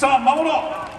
さあ守ろう。